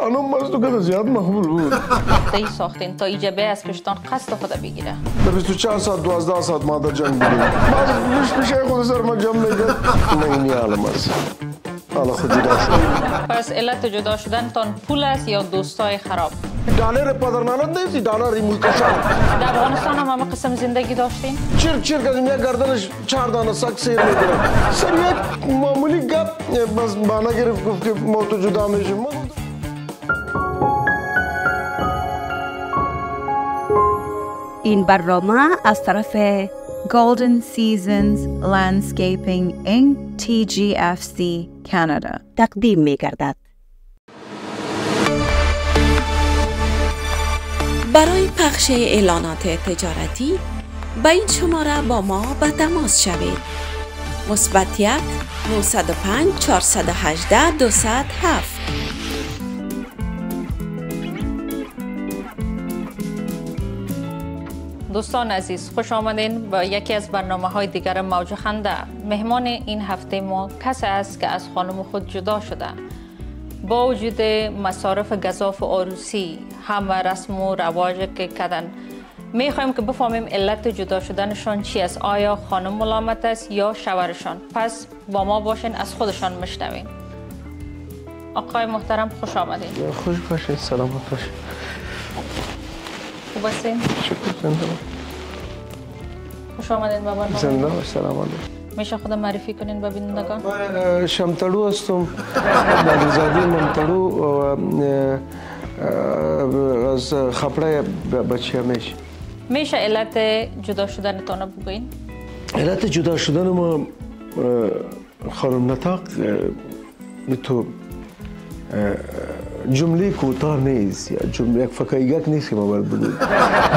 خانم از تو که زیاد مقبول بود. تایی ساختین تا ایجابه از پشتان قصد خود بگیره. در 24 ساعت 12 ساعت ما در جنگ بودیم. باز پیش پیش خود سر ما جمع میگه من اینی عالم است. حالا خود جدا شد. پس علت جدا شدن تان پول است یا دوستای خراب؟ دلار پدرنالت نیستی دلار این ملک شهر. در افغانستان هم همه قسم زندگی داشتین؟ چیر چیر کردیم یک گردنش چهار دانه سگ سیر می‌گیرم. سر یک معمولی گپ بس بانا گرفت گفت که ما تو جدا میشیم. این برنامه از طرف Golden Seasons Landscaping Inc. TGFC Canada تقدیم می گردد. برای پخش اعلانات تجارتی به این شماره با ما به تماس شوید مثبت یک 905 418 207 دوستان عزیز خوش آمدین به یکی از برنامه های دیگر موج خنده مهمان این هفته ما کسی است که از خانم خود جدا شده. با وجود مصارف و عروسی همه رسم و رواج که کردن. می خواهیم که بفهمیم علت جدا شدنشان چی است؟ آیا خانم ملامت است یا شوهرشان؟ پس با ما باشین از خودشان مشنوین آقای محترم خوش آمدین. خوش باشید سلامت باشید خوب هستین؟ شکر زنده. خوش آمدین به برنامه زنده باش سلام علیکم. میشه خود معرفی کنین به بینندگان من شمتړو هستم. د زادی منتړو از خپړه بچه میش میشه علت جدا شدنتان بگوین؟ علت جدا شدن ما خانم نتاق تو جمله کوتاه نیست. یا جمله یک فکایگک نیست که ما باید بگویم.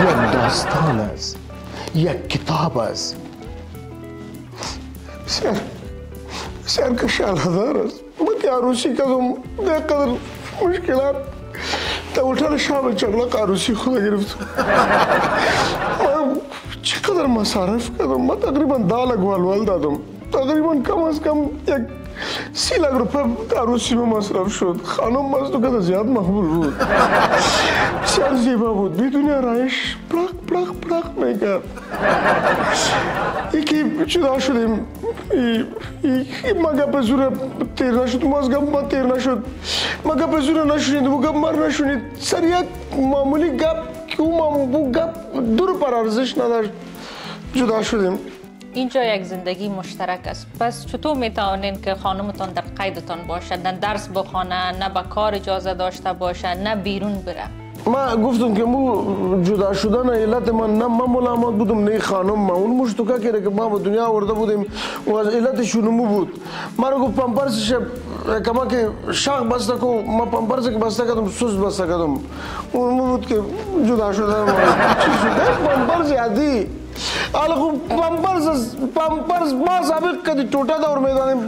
یک داستان است. یک کتاب است. بسیار بسیار کشالهدار است. ما که عروسی کردم در قدر مشکلات تا هتل شام چغلق عروسی خود گرفتم. ما چقدر مصارف کردم. ما تقریبا ده لک والوال دادم. تقریبا کم از کم یک سی لک روپه عروسی ما مصرف شد خانم از تو که زیاد مقبول بود. بسیار زیبا بود. بدون آرایش پلاق پلاق پلاق می‌کرد. یکی جدا شدیم. ما گپ زور تیر نشد؟ ما از گپ ما تیر نشد. ما گپ زور نشونید؟ و گپ مر نشونید. سر یک معمولی گپ که اون گپ دور پر ارزش نداشت. جدا شدیم. اینجا یک زندگی مشترک است. پس چطور می توانین که خانمتان در قیدتان باشد؟ نه درس بخوانه نه به کار اجازه داشته باشه نه بیرون بره. ما گفتم که مو جدا شدن علت من نه من ملامت بودم نه خانم ما اون مشتوکا کرده که ما به دنیا آورده بودیم و از علت شونمو بود. ما رو گفت پمپرسش کما که شاخ بسته کو ما پمپرس که بسته کردم سوز بسته کردم. اون بود که جدا شدن ما. چی شده پمپرس عادی. الغه پمپرز پمپرز ما سابق کدي ټوټه دور میدان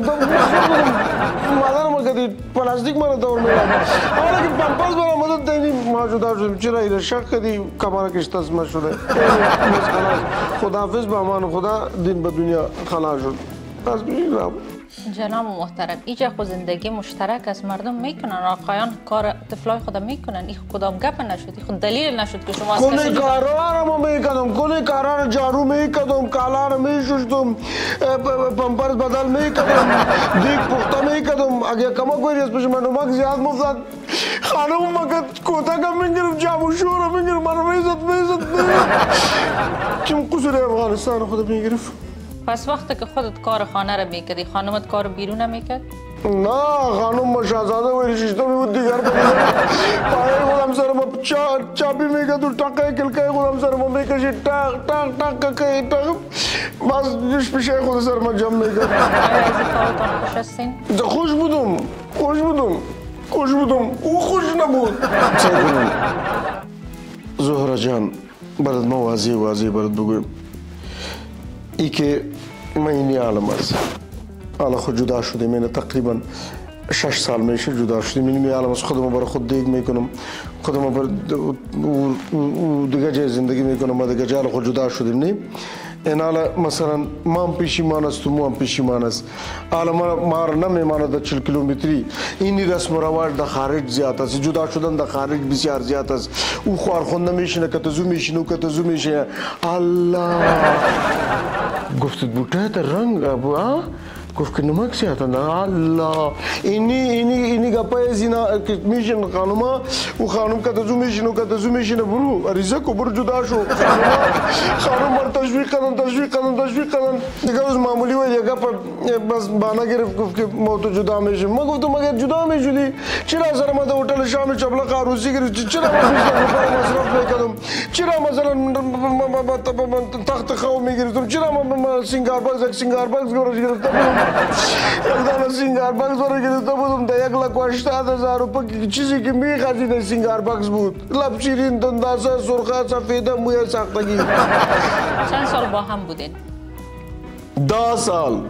مادر ما کدي پلاستیک مره دور میدان الغه پمپرز مره مدد دني موجوده شدم چرا ایله شک کدي کمانه کشته از ما شده خداحافظ به امان خدا دین به دنیا خلاص شد از بین رفت جناب محترم اینجا خود زندگی مشترک است. مردم می‌کنن آقایان کار طفلای خود می‌کنن. این کدام گپ نشد؟ خود دلیل نشد که شما از کسی کلی جدا- کارا رو می‌کردم کلی کارا رو جارو می‌کردم کالا رو میشستم پمپرز بدل می‌کردم دیگ پخته می‌کردم اگه کما کوئی ریز پیش من اومد زیاد مفت خانم مکت کوتا کم میگرم جامو شورا میگرم من می‌زد می‌زد چیم قصور افغانستان خود می‌گرفت؟ پس وقتی که خودت کار خانه رو می‌کردی خانمت کار بیرون نمی‌کرد؟ نه خانم ما شاهزاده ویلی شیشتمی بود دیگر بدیدم پایه خودم سر ما چا چاپی می‌کرد و ٹاقه کلکه خودم سر ما می‌کشید. ٹاق ٹاق ٹاق ککه ٹاق باز دیش پیشه خود سر ما جمع می‌کرد. آیا از این کارتان خوش هستین؟ خوش بودم. خوش بودم. خوش بودم. او خوش نبود. کنم. زهرا جان برات ما واضح واضح برات بگویم. ای که اینی عالم است. حالا خود جدا شدیم. اینه تقریبا شش سال میشه جدا شدیم. اینی عالم است. خودم برای خود دیگ می‌کنم. خودم بر دیگه جای زندگی می‌کنم. ما دیگه جای خود جدا شدیم. نه اینالا مثلا مام پشیمان است و مو هم پشیمان است. حالا ما ما را نمیماند در 40 کیلومتری. اینی رسم و رواج در خارج زیاد است. جدا شدن در خارج بسیار زیاد است. او خوارخونده میشینه که تزو میشینه و که تزو میشینه الله! گفتید بوته در رنگ ابو ها گفت که نمک زیاد الله اینی اینی اینی گپای زینا میشین خانوما و خانم که تزو میشینه و که تزو میشینه برو ریزه کو برو جدا شو خانم مر تشویق کردن تشویق کردن تشویق کردن دیگه روز معمولی و دیگه بس بانا گرفت گفت که ما تو جدا میشیم ما گفتم مگر جدا میشدی چرا سر ما در هتل شام چبلا قاروسی گرفت چرا ما بیشتر مصرف میکردم چرا ما سینگار باکس رو گرفته بودم در یک لک و هشتاد هزار روپه چیزی که می‌خواستی سینگار باکس بود لب شیرین دنداسه سرخه سفیده موی ساختگی چند سال با هم بودین ده سال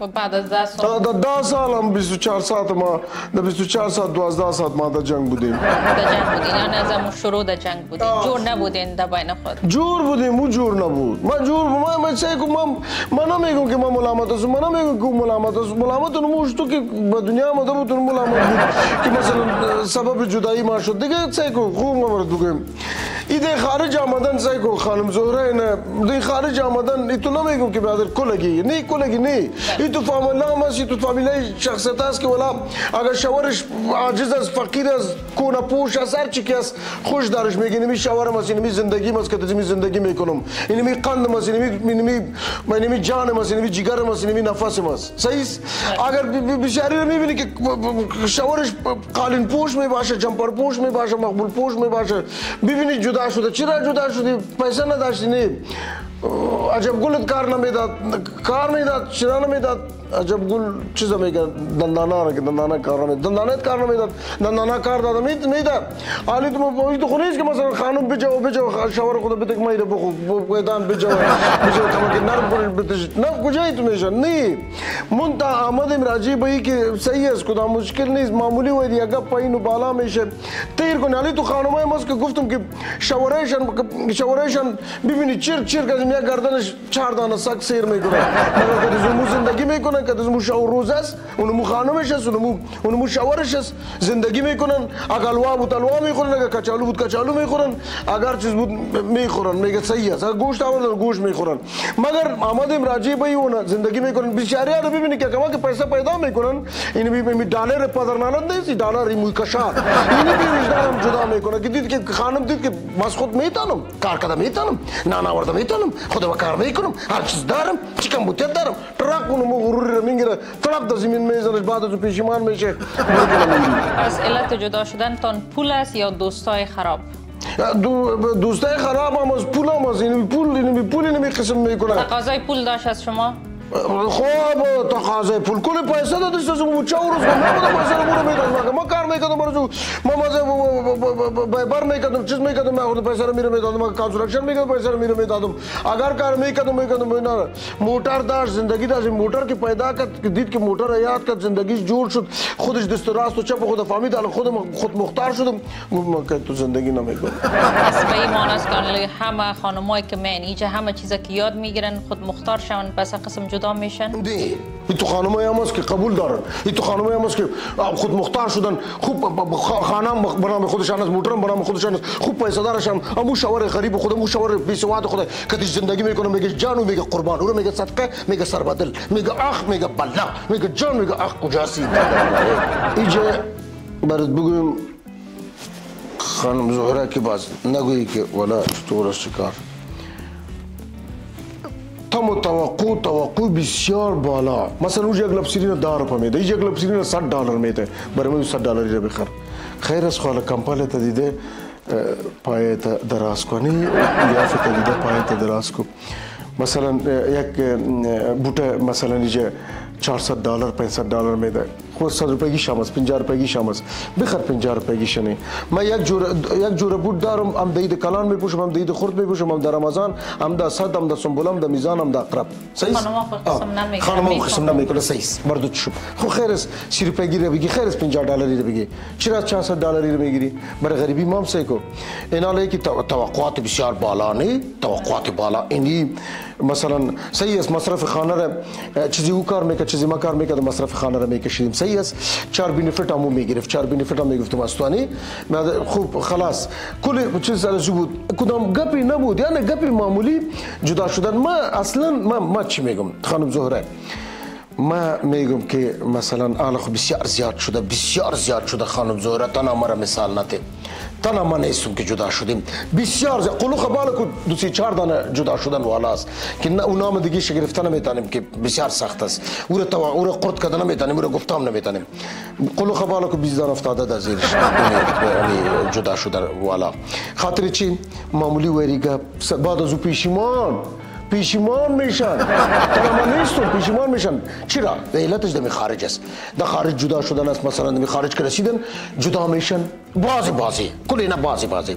و بعد از ده سال تا ده ده سال هم 24 ساعت ما در 24 ساعت 12 ساعت ما در جنگ بودیم در جنگ بودین یعنی از همون شروع در جنگ بودین جور نبودین در بین خود جور بودیم او جور نبود من جور ما من سعی کنم من نمیگم که من ملامت هستم من نمیگم که ملامت هستم ملامت اون تو که به دنیا آمده بود ملامت بود که مثلا سبب جدایی ما شد دیگه سعی کن خوب ما برد بگم ایده خارج آمدن سعی کن خانم زهره نه دی خارج آمدن ای تو نمیگم که برادر کلگی نه کلگی نه ای تو فامیلا هم است ای تو فامیلای شخصیت است که ولا اگر شوهرش عاجز است فقیر است کونه پوش است هر چی که خوش دارش میگه نمی شوهرم است زندگی است که تزمی زندگی می‌کنم اینمی قند است اینمی اینمی اینمی جان است اینمی جگر است اینمی نفس است صحیح اگر بیچاره می‌بینی که شوهرش قالین پوش می باشه جمپر پوش می باشه مقبول پوش می باشه ببینی جدا شده چرا جدا شدی پیسه نداشتی نه عجب گلت کار نمی‌داد کار می‌داد چرا نمی‌داد عجب گل چیز می‌کرد دندانه را که دندانه کار نمی‌داد دندانه کار نمی‌داد. دندانه کار داد می‌داد حالی تو تو خونیست که مثلا خانم بجاو بجاو شوهر خود بده که مایره بخو قیدان بجاو بجاو کما که نرم کنش بتش نه کجایی تو میشه نه من تا آمدیم راجی بایی که صحیح است کدام مشکل نیست معمولی وید یا گپ پایین و بالا میشه. تیر کنی. حالی تو خانمای ماست که گفتم که شوهرشان شوهرشان ببینی چیر چیر که یا گردنش چهار دانه سگ سیر می‌کنه. مگر که زندگی می‌کنن که زمو شاور روز است اون مو خانمش است اون مو شاورش است. زندگی می‌کنن. اگر الوا بود الوا می‌خورن. اگر کچالو بود کچالو می‌خورن. اگر چیز بود می‌خورن. میگه صحیح است. اگر گوشت آوردن گوشت می‌خورن. مگر آمدیم راجی بایی اون زندگی می‌کنن. بیچاره رو ببینی که کما که پیسه پیدا می‌کنن. این می دلار پدرنالت نیست دلار این کشار این بی وجدانم جدا می‌کنه که دید که خانم دید که بس خود می‌تونم کار کردم می‌تونم نانا ورده می‌تونم خودم کار می‌کنم. هر چیز دارم. چیکم بوتیت دارم. ترک اونو مو رو می‌گیره ترک در زمین میزنش بعد از پیشمان میشه پس علت جدا شدن تان پول است یا دوستای خراب دو دوستای خراب هم از پول هم از این پول این پول این قسم می‌کنه تقاضای پول داشت از شما خب تقاضای پول. کل پیسه دادش از اون چه روز من بودم پیسه رو برو می‌دادم ما کار می‌کردم برو ما مزه بر می‌کردم چیز می‌کردم من خود پیسه رو میره می‌دادم کانستراکشن می‌کردم پیسه رو میره می‌دادم. اگر کار می‌کردم می‌کردم اینا موتر داشت زندگی داشت. موتر که پیدا کرد که دید که موتر یاد کرد زندگیش جور شد. خودش دست راست و چپ خود فهمید الان خودم خود مختار شدم. من که تو زندگی نمی‌کنم پس به این معنی است که همه خانمایی که من اینجا همه چیزا که یاد می‌گیرن خود مختار شون پس قسم جدا میشن؟ دی این تو خانمای هم هست که قبول دارن. این تو خانمای هم هست که خود مختار شدن. خوب خانم برنامه خودشان از موترم برنامه خودشان است خوب پیسه دارشم امو شوهر غریب خودم امو شوهر بی سواد خود که زندگی می‌کنه میگه جانو میگه قربان او میگه صدقه میگه سربدل میگه اخ میگه بلا میگه جان میگه اخ کجاسی؟ اینجا برات بگویم خانم زهره که باز نگویی که ولا است کار؟ تم و توقع توقع بسیار بالا مثلا اون یک لپسیرین ده روپه میده یک لپسیرین 100 دلار میده برای من 100 دلاری رو بخر خیر از خاله کمپاله تا دیده پای تا دراز کنی یا فکر دیده پای تا دراز کو مثلا یک بوته مثلا اینجا 400 دلار 500 دلار میده خود 100 روپیگی شام است 50 روپیگی شام است بخر 50 روپیگی شنی من یک جور یک جور بوت دارم هم دید کلان میپوشم هم دید خرد میپوشم هم در رمضان هم در صد هم در سنبولم در میزان هم در اقرب. صحیح خانم قسم نمی‌کنه صحیح مردود شو. خو خیر است 30 روپیگی رو بگی خیر است 50 دلاری رو بگی. چرا 400 دلاری رو می‌گیری؟ برای غریبی مام سیکو. اینا که توقعات بسیار بالا نه توقعات بالا اینی مثلا صحیح است مصرف خانه را چیزی او کار می‌کرد چیزی ما کار می‌کرد مصرف خانه را میکشیدیم. صحیح است چهار بینیفیت هم می‌گرفت چهار بینیفیت هم می‌گفتم استوانی خوب خلاص. کل چیز سرش بود. کدام گپی نبود یعنی گپی معمولی جدا شدن. ما اصلا ما ما چی میگم؟ خانم زهره ما میگم که مثلا آل بسیار زیاد شده بسیار زیاد شده خانم زهره تنها مرا مثال نده. تنها ما نیستم که جدا شدیم. بسیار زیاد قلوخ بالا که دو سی چهار دانه جدا شدن والا است که نه اون نام دیگه گرفتن نمی‌تونیم که بسیار سخت است. او را تو او را قرد کردن نمی‌تونیم او را گفتم نمی‌تونیم. قلوخ بالا که 20 دانه افتاده در زیرش یعنی جدا شدن والا. خاطر چی؟ معمولی وریگا بعد از او پیشیمان پیشیمان میشن. تمام نیستم پیشیمان میشن. چرا؟ علتش دمی خارج است. در خارج جدا شدن است مثلا دمی خارج که رسیدن جدا میشن. بازی بازی. کلی نه بازی بازی.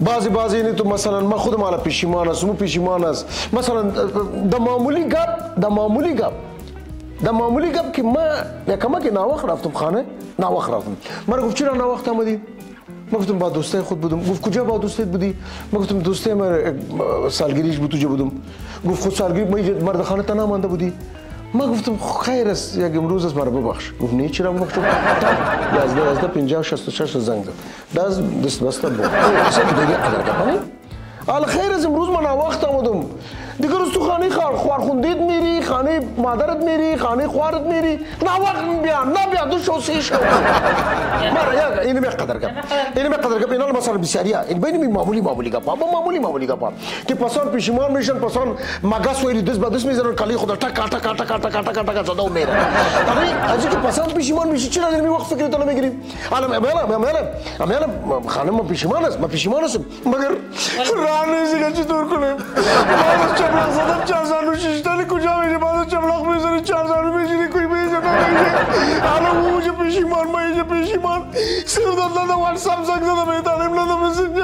بعضی بعضی اینی تو مثلا ما خودم حالا پیشیمان است مو پیشیمان است مثلا د معمولی گپ د معمولی گپ. د معمولی گپ که ما یکما که ناوخت رفتم خانه. ناوخت رفتم. من گفت چرا ناوخت آمدی ما گفتم با دوستای خود بودم. گفت کجا با دوستت بودی؟ ما گفتم دوسته ما سالگیریش بود تو بودم. گفت خود سالگیری ما مرد خانه تنها مانده بودی. ما گفتم خیر است یک امروز است مرا ببخش. گفت نه چرا؟ گفتم یازده یازده پنجاه شست و شش زنگ زد. دست دست بسته بود. اصلا دیگه قدر گپانی حالا خیر از امروز من وقت آمدم. دیگه روز تو خانه خوارخوندید میری خانه مادرت میری خانه خوارت میری. نه وقت بیا نه بیا دو شو سی شو. مرا یا اینو می قدر کن. اینو می قدر کن. اینا مثلا بسیاریا این بین می معمولی معمولی گپا. با معمولی معمولی گپا. که پسان پیشمان میشن پسان مگس ویلی دست به دست می‌زنن کلی خدا ټک ټک ټک ټک ټک ټک ټک زدا میره. اما از که پسان پیشمان میشی چرا در می وقت فکر تو نمی‌گیری حالا میلا میلا میلا خانم پیشمان است ما پیشمان است مگر رانه زیگه چطور کنیم؟ چبلق زدم چهار زانو شیشتن کجا میشه بعد چبلق می‌زنی چهار زانو میشینی کوی میشه حالا اوجه پیشیمان ما اینجا پیشیمان سر داد لده واتساپ زنگ زدم ایتانیم لده مسنجر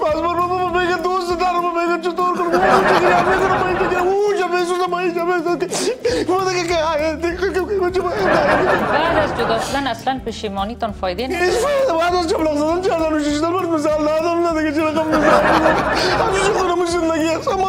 پاسپورت بابا بگه دوست دارم بگه چطور کنم اوجه گرم می‌زنم اینجا گرم اوجه میسوزم اینجا میسوزم بوده که که بعد از جدا شدن اصلا پشیمانی تان فایده نیست هیچ فایده بعد از چبلق زدن چهار زانو شیشتن برد مثال لازم نه دیگه چرا کم مثال همیشه خودم زندگی است اما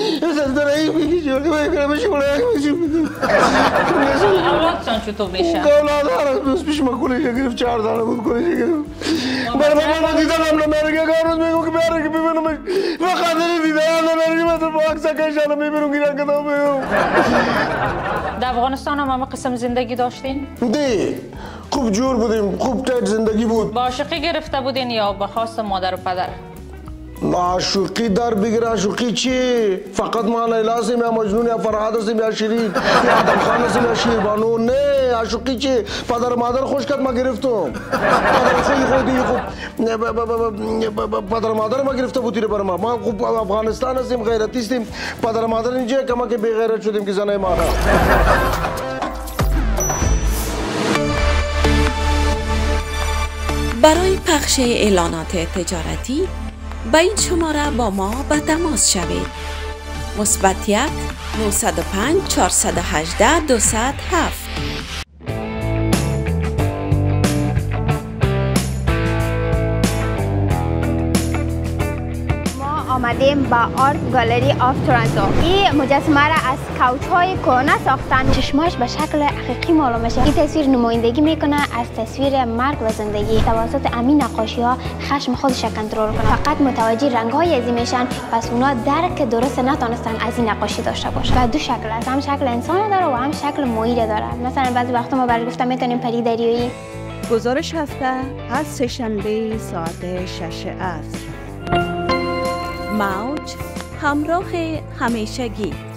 از داره این بگی جوری باید کنم بشه بلا یک بشه میدون اولادتان چطور میشه؟ اولاد هر از پیش ما کلیش گرفت چاردانه بود کلیش گرفت من بابا دیدم هم نمیرگه که روز میگو که بیاره که ببینم و خاطر دیده هم نمیرگه من با اکسا کشانم می‌بینم گیرن کدام بیرم در افغانستان ما همه قسم زندگی داشتین؟ دی خوب جور بودیم خوب تک زندگی بود با عاشقی گرفته بودین یا با خواست مادر و پدر؟ عاشقی در بگیر. عاشقی چی؟ فقط ما لیلا هستیم یا مجنون یا فرهاد هستیم یا شیرین یا آدم خان هستیم یا شیربانو نه عاشقی چی؟ پدر مادر خوش کرد ما گرفتم. پدر خوی خودی خوب پدر مادر ما گرفته بودی بر ما. ما خوب افغانستان هستیم غیرتی هستیم. پدر مادر اینجا که ما که بی غیرت شدیم که زنه ما برای پخش اعلانات تجارتی به این شماره با ما به تماس شوید. مثبت یک 905 418 207 آمدیم با آرت گالری آف تورنتو. این مجسمه را از کوچ های کهنه ساختن. چشماش به شکل حقیقی معلوم میشه. این تصویر نمایندگی می‌کنه از تصویر مرگ و زندگی. توسط امین نقاشی ها خشم خودش کنترل کنه. فقط متوجه رنگ های ازی میشن. پس اونا درک درست نتونستن از این نقاشی داشته باشه و دو شکل است. هم شکل انسان داره و هم شکل مویل داره. مثلا بعضی وقتا ما برای گفتم می‌تونیم پری دریایی. گزارش هفته از سهشنبه ساعت شش मौज हमरोह हमेशा गीत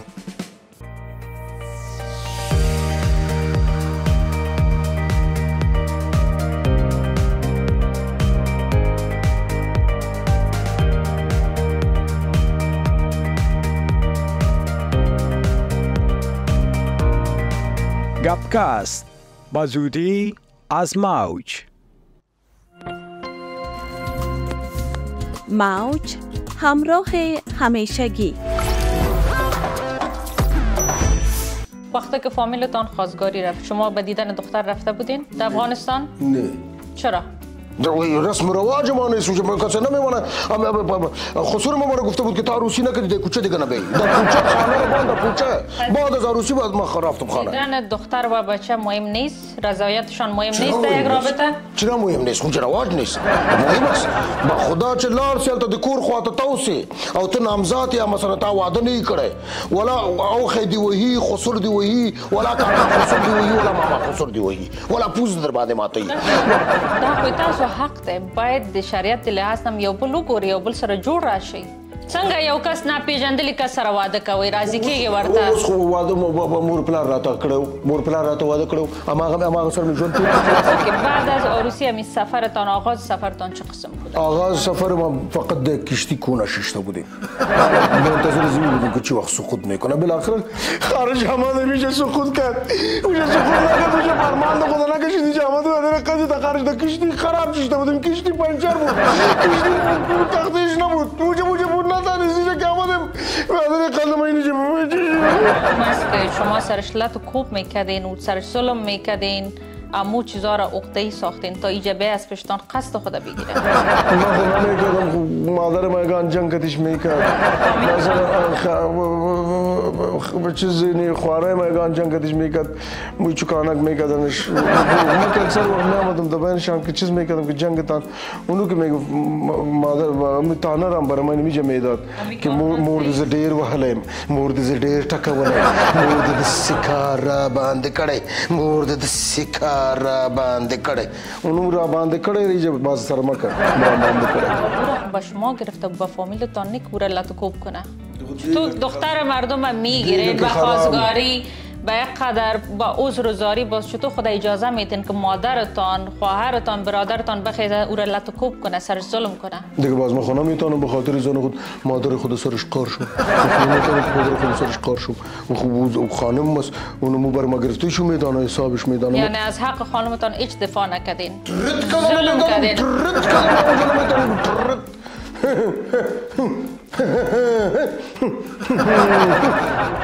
Gapcast با زودی از موج موج همراه همیشگی. وقتی که فامیلتان خواستگاری رفت شما به دیدن دختر رفته بودین؟ در افغانستان؟ نه. چرا؟ رسم رواج ما نیست که من کسی نمیمانه خسرو ما گفته بود که تا عروسی نکردی در کوچه دیگه نبی در کوچه خانه رو بند در کوچه. بعد از عروسی باید من رفتم خانه. دیدن دختر و بچه مهم نیست رضایتشان مهم نیست در یک رابطه؟ چرا مهم نیست؟ خود رواج نیست. مهم است. با خدا چه لار سیل تا دکور خواه توسی. او تو نامزات یا مثلا تا وعده نی کرده. ولا او خیدی وهی خسر دی وهی ولا کاکا خسر دی وهی ولا ماما خسر دی وهی ولا پوز در باندې ماتی دا کوئی تاسو حق دی. باید د شریعت د لحاظ نه یو بل وګوري یو بل سره جوړ راشي څنګه یو کس ناپېژندلي کس سره واده کوي راضي کېږي ورته؟ اوس خو واده مو مور پلار راته کړو مور پلار راته واده کړو. اماغه اماغه سره ژوند تیر بعد از عروسی همین سفرتان آغاز سفرتان چه قسم بود آغاز سفر ما فقط در کشتی کونه ششته بودیم منتظر زمین بودیم که چی وقت سقوط میکنه بالاخره خارج حماده میشه سقوط کرد. میشه سقوط نکرد میشه فرمان خدا نکشیدی که حماده بدن قضی تا خارج کشتی خراب ششته بودیم. کشتی پنچر بود. کشتی تختش نبود. موجه موجه ندانستیشه که قلم اینی که است که شما سرش لط کوب می‌کردین و سرش ظلم می‌کردین. امو چیزا را اقتهی ساختین تا ایجابه از پشتان قصد خود بگیره مادر مگان جنگ کتیش می‌کرد مثلا چیز خواره مگان جنگ کتیش می‌کرد موی چکانک میکردنش من که اکثر وقت میامدم دبین شام که چیز می‌کردم که جنگ تان اونو که می‌گفت مادر می تانه رام برای من میجه می‌داد که مورد ز ډیر وهلم مورد ز ډیر ټکولم مورد د سکار را باندې کړي مورد د سکار را باندې کړي اونو را باندې کړي ریجه باز سره مکه. را باندې کړي او با شما گرفته با فامیلتان نیکوره لط و کوب کنه. تو دختر مردم هم میگیره به. خواستگاری به یک قدر با عذر و زاری باز چطور خدا اجازه میتین که مادرتان خواهرتان برادرتان بخیزه او را لط و کوب کنه سرش ظلم کنه. دیگه باز من خونه می‌تونم به خاطر زن خود مادر خود سرش کار که مادر خود سرش کار و خب او خانم است. اونو مو بر ما گرفته شو میدانه حسابش میدانه. یعنی از حق خانمتان هیچ دفاع نکردین. رد ظلم کردین.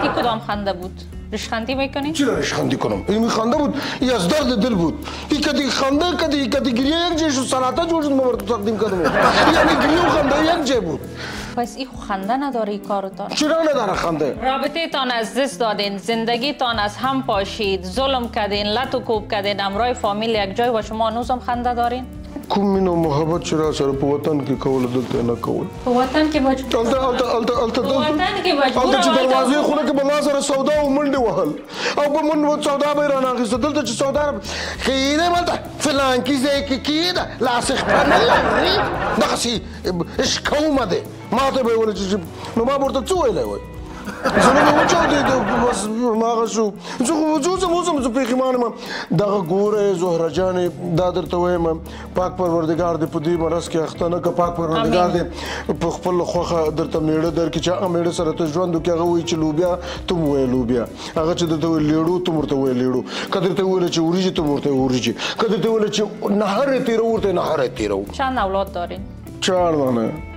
این کدام خنده بود؟ ریشخندی می‌کنین چرا ریشخندی کنم این خنده بود این از درد دل بود این کدی خنده کدی کدی گریه یک جای شد سلاتا جور شد من تقدیم کردم یعنی گریه و خنده یک جای بود پس این خو خنده نداره این کارتان چرا نداره خنده رابطه تان از دست دادین زندگی تان از هم پاشید ظلم کردین لط و کوب کردین امرای فامیل یک جای و شما هنوز هم خنده دارین کوم مینه و محبت چرا سره په وطن کې کول دلته نه کول په وطن کې مجبور الته الته الته الته په وطن کې مجبور الته چې دروازې خونه کې بلا سره سودا او منډه وهل او په منډه سودا به رانه اخیسته دلته چې سودا خیره مالته فلان کې ځای کې کېده لاس خپل لري دغسې اش کومه ده ما ته به ویل چې نو ما ورته څه ویلی وای زه نو وچاودېد بس هماغه شو زه خو وجود زم اوس هم زه پښیمانه یم دغه ګوره زهره جانې دا درته وایم پاک پروردګار دې په دې مرض کې اخته نه که پاک پروردګار دې په خپل خوښه درته میړه درکړي چې هغه میړه سره ته ژوند وکړي هغه وایي چې لوبیا ته م وایې لوبیا هغه چې درته وایي لیړو ته ورته وایې لیړو که درته ویله چې وریجې ته ورته وایې وریجې که درته ویله چې نهر یې تېرو ورته نهر یې تېرو چند اولاد دارین چهار دانه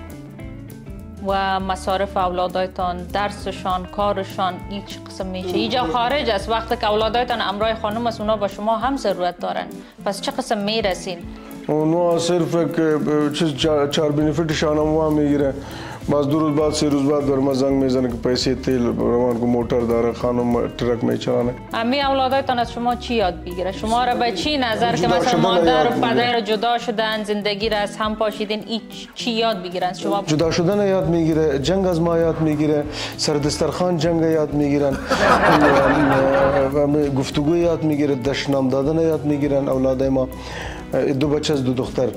و مصارف اولادایتان درسشان کارشان هیچ قسم میشه اینجا خارج است. وقتی که اولادایتان امرای خانم است اونا با شما هم ضرورت دارن. پس چه قسم می‌رسین؟ اونو صرف چیز چار چار بینیفیت شانم وا می‌گیره. باز دو روز بعد سه روز بعد بر ما زنگ می‌زنه که پیسه تیل روان کو موتر داره خانم ترک میچرانه امی اولادایتان از شما چی یاد بگیره؟ شما را به چی نظر که مثلا مادر و. پدر جدا شدن زندگی را از هم پاشیدین این چی یاد بگیرن شما؟ جدا شدن یاد می‌گیره جنگ از ما یاد می‌گیره سر دسترخوان جنگ یاد می‌گیرن گفتگو یاد می‌گیره دشنام دادن یاد می‌گیرن اولاد ما. دو بچه از دو دختر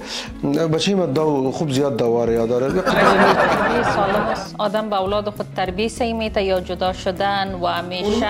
بچه ما دو خوب زیاد دواره یاد داره تربیه سالم است آدم به اولاد خود تربیه صحیح میته یا جدا شدن و همیشه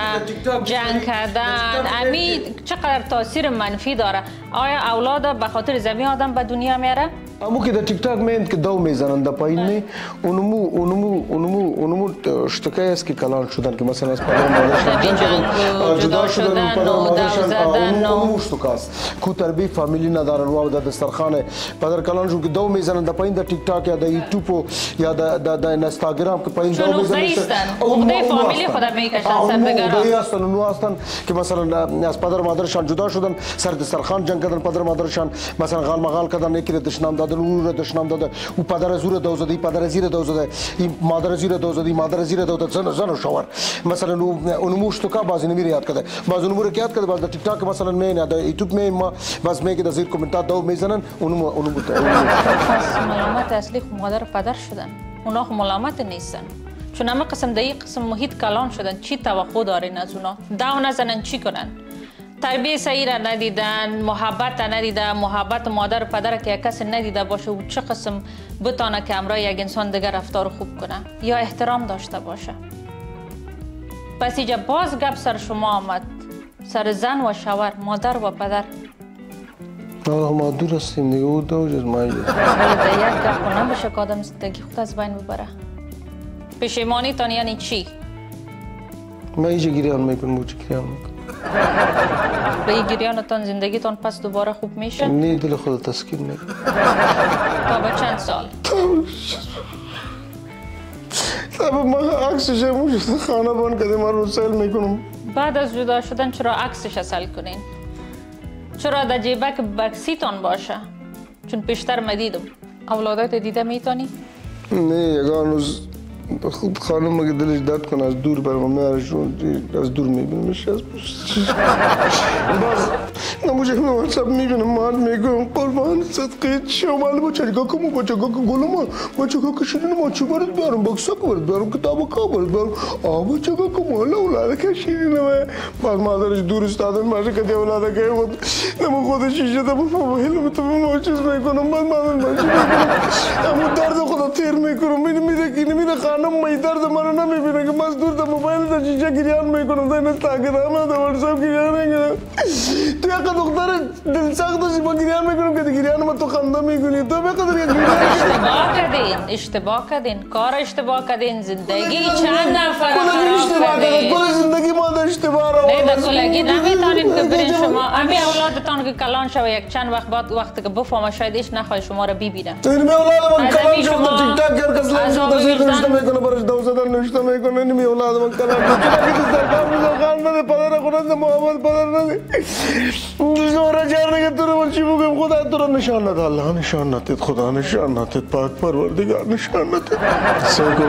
جنگ کردن امی چقدر تاثیر منفی داره آیا اولاد به خاطر زمین آدم به دنیا میاره اما که در تیک تاک میند که دو می‌زنن در پایین می اونمو اونمو اونمو اونمو شتکای است که کلان شدن که مثلا از پدر مادرشان در جنگ جنگ کردن و آه، جدا شدن پدر و دو آه، زدن اونمو- شتکا است کو تربی فامیلی الاروا او د دسترخوان په در کلان شو کې دوه میزان د پاین د ټیک ټاک یا د یوټیوب یا د د انستګرام کې پاین دوه میزان او د فامیلی خدا مې کشان سربګرام دوی استن نو استن کې مثلا از پدر مادر شان جدا شدن سر دسترخوان جنگ کردن پدر مادر شان مثلا غال مغال کردن یکی رو دشنام دادن اون رو دشنام داده. او پدر زور دو زده پدر زیر دو زده این مادر زیر دو زده مادر زیر دو زده زن زن و شوهر. مثلا اون موش تو کا بعضی نمیره یاد کرده. بعض امور یاد کرده بعض ټیک ټاک مثلا مې نه د یوټیوب مې ما بس مې کې د زیر کوم کامنتات دو می‌زنن اونمو اونمو پس ملامت اصلی خو مادر و پدر شدن. اونا خو ملامت نیستن. چون همه قسم در قسم محیط کلان شدن. چی توقع دارین از اونا؟ دو نزنن چی کنن؟ تربیه صحیح را ندیدن محبت را محبت مادر و پدر که یک کسی ندیده باشه و چه قسم بتانه که امرای یک انسان دیگر رفتار خوب کنه. یا احترام داشته باشه. پس اینجا باز گپ سر شما آمد. سر زن و شوهر مادر و پدر. ما دور هستیم دیگه او دو جز ما در یک گپ خو نمیشه که آدم زندگی خود از بین ببره پشیمانی تان یعنی چی؟ ما اینجا گریان می‌کنم او چه گریان می‌کنم به این گریانتان زندگیتان پس دوباره خوب میشه نه دل خود تسکین می‌کنم تا به چند سال تب ما عکسش شده خانه بان کده من رو سیل می‌کنم بعد از جدا شدن چرا عکسش اصل کنین چرا در جیبک بکسیتان باشه؟ چون پیشتر مدیدم. اولادات دیده می‌تونی؟ نه یگان روز خود خانم مگه دلش درد کنه از دور برم میارشون از دور میبینمش از باز نموشه که واتساپ می‌بینم مات میگم قربان صدقه شمال با چرگا کمو با چرگا که گلو ما با چرگا که شیرین ما چی برد بیارم بکسا برد بیارم کتاب که برد بیارم آبا چرگا که مالا اولاده که شیرین ما باز مادرش دور استادن ماشه که دی اولاده که خود نمو خودش شیشه ده با هیلو تو ما چیز می‌کنم باز مادر ماشه می‌کنم اما درد خدا تیر می‌کنم میره میره خانم می درد منو نمی‌بینه که من دور در موبایل در شیشه گریان می‌کنم در اینستاگرام در واتساپ گریان می‌کنم تو یک دختر دل سخت داشتی با گریان می‌کنم که گریان ما تو خنده می‌کنی تو بقدر یک گریان اشتباه کردین اشتباه کردین کار اشتباه کردین زندگی چند نفر خراب کردین کل زندگی ما در اشتباه رو نه در کلگی نمی‌تونین که برین شما امی اولادتان که کلان شوه یک چند وقت بعد وقتی که بفهمه شاید ایش نخواه شما رو ببینه تو این می اولاد من از کلام امی شد شما- تیک تاک کر کس لام از می‌کنه برش دو زدن نشته می‌کنه نمی اولاد من چرا که سرکار بزرگان نده پدر خودت محمد پدر نده زورا جار نگه تو رو من چی بگم خدا تو رو نشان نده الله نشان ندید خدا نشان ندید پاک پروردگار نشان ندید سیکو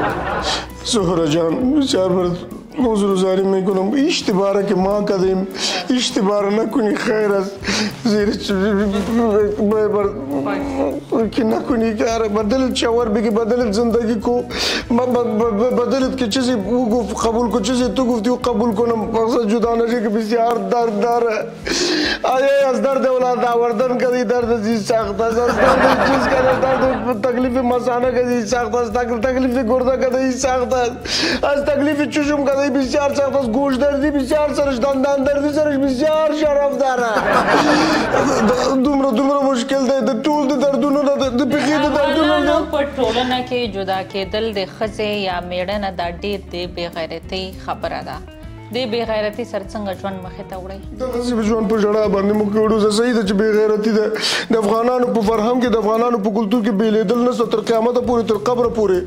زهرا جان بسیار برد حضور زاری می‌کنم اشتباره که ما کردیم. اشتباره نکنی خیر است. زیر که نکنی که آره بدلت شوار بگی بدلت زندگی کو. بدلت که چیزی او گفت قبول کو. چیزی تو گفتی و قبول کنم. مقصد جدا نشه که بسیار درد داره. آیا از درد اولاد آوردن کدی درد زی سخت است. از درد چیز کدی درد تکلیف مسانه کدی سخت است. تک- تکلیف گرده کدی سخت است. از تکلیف چشم کدی بسیار سخت است گوش دردی بسیار سرش دندان دردی سرش بسیار شرف داره دومره دومره مشکل ده د ټول د دردونو د د پخې د دردونو د په ټولنه کې جدا کېدل د ښځې یا میړنه دا ډېر د بې غیرتۍ خبره ده د بې غیرتۍ سره څنګه ژوند مخې ته وړئ. دغه سی ژوند په جړه باندې مو کېړو زه صحیح ده چې بې غیرتي ده. د افغانانو په فرهنګ کې د افغانانو په کلتور کې بیلیدل نشته تر قیامت پورې تر قبر پورې.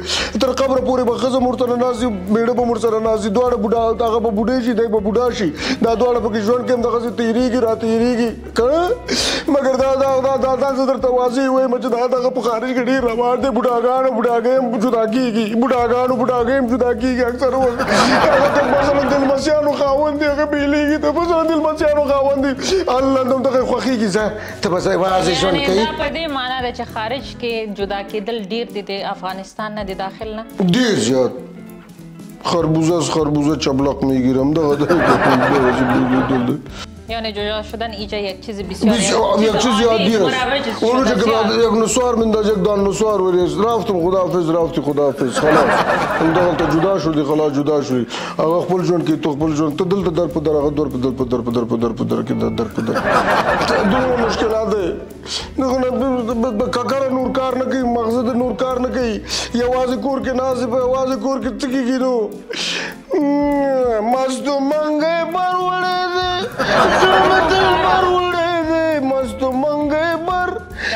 تر قبر پورې به ښځه مور سره ناستي میړه به مور سره ناستي دواړه بوډا هغه به بوډۍ شي دی به بوډا شي. دا دواړه پکې ژوند کې هم دغسې تېرېږي را تېرېږي. که؟ مګر دا دا دا دا دا زه درته واضح وایم چې دا دغه په خارج کې ډېر روان دی بوډاګانو بوډاګۍ هم جدا کېږي. بوډاګانو بوډاګۍ هم جدا کېږي. اکثر وخت هغه ته مثلا د لمسیانو خاوند دی هغه بیلیږي ته مثلا د لمسیانو خاوند دی الله دم دغه خوښېږي ځه ته بس واضح ژوند کوي دا په دې معنا ده چې خارج کې جدا کېدل ډېر دي د افغانستان نه د داخل نه ډېر زیات خربوزه از خربوزه چبلق میگیرم دغه دغه یعنی جدا شدن ایجا یک چیز بسیار یک چیز عادی است. اونو شده. که یک نسوار مینداز یک دان نسوار وریز رفتم خداحافظ رفتی خداحافظ. خلاص. اون دغلته جدا شدی خلاص جدا شدی. هغه خپل ژوند کې تو خپل ژوند ته دلته در په در هغه در په در په در په در په در په در. کې در په در دومره مشکلات دی نو ککړه نور کار نه کوي مغزه نور کار نه کوي یوازې کور کې ناز په یوازې کور کې تکیږي نو مستو منګې بر وړې دې دل بر وړې دې مستو منګې بر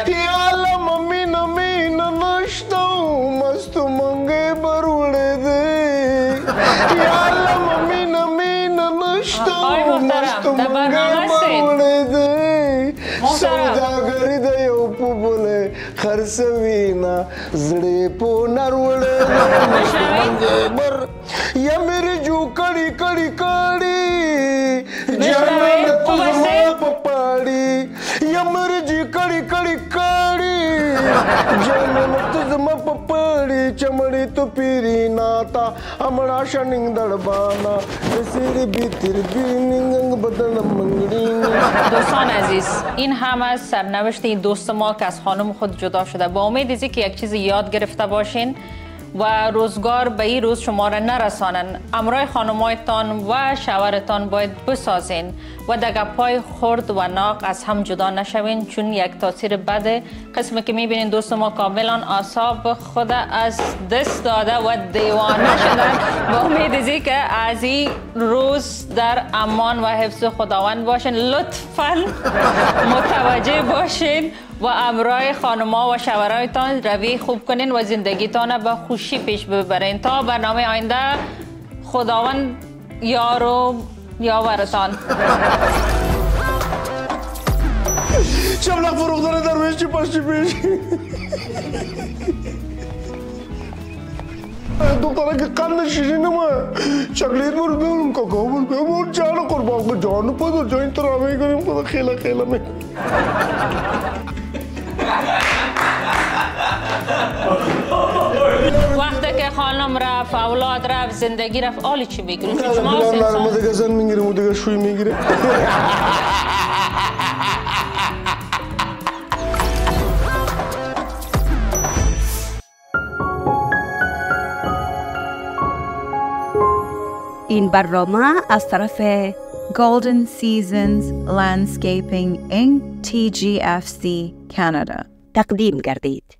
یا الله ممی نه مین نشته مستو منګې بر وړې دې یا الله ممی نه مین نشته مستو منګې بر. وړې دې. سوداګری د یو په بوله خرڅوي نه زړې په نر وړې بر یا میری جو کړي کړي کړي جانان ته زما په پاړي یا میری جی کړي کړي کړي جانان ته زما پاړي چمړي تو پیری ناتا. امړا شننګ دړبانا سری بیتر بیننګ بدن منګړي دوستان عزیز این هم از سرنوشت این دوست ما که از خانم خود جدا شده. با امید ازی که یک چیز یاد گرفته باشین. و روزگار به این روز شما را نرسانن امرای خانمایتان و شوهرتان باید بسازین و دگپای خرد و ناق از هم جدا نشوین چون یک تاثیر بده قسمی که می‌بینین دوست ما کاملا آساب خود از دست داده و دیوانه شدن با امید که از این روز در امان و حفظ خداوند باشین. لطفا متوجه باشین. و امرای خانما و شوهرایتان روی خوب کنین و زندگیتان به خوشی پیش ببرین. تا برنامه آینده خداوند یار و یاورتان. شبلق فروختن درویش چی پاشی پیش؟ دختره که قند شیرینه ما. چکلیت برو بگم کاکا برو بگم جان قربان جان پدر جان ترامه کنیم خدا خیلی خیلی می وقتی که خانم رفت اولاد رفت زندگی رفت آلی چی بگیریم چون شما انسان- نرمه دیگه زن می‌گیره مو دیگه شوی می‌گیره. این برنامه از طرف Golden Seasons Landscaping Inc. TGFC Canada تقدیم گردید.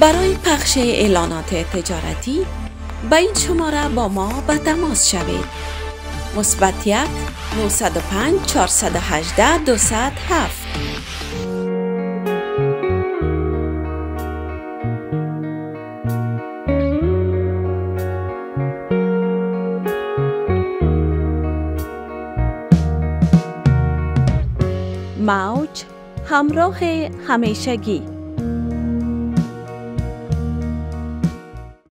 برای پخش اعلانات تجارتی به این شماره با ما به تماس شوید مثبت یک 905 418 207 همراه همیشگی.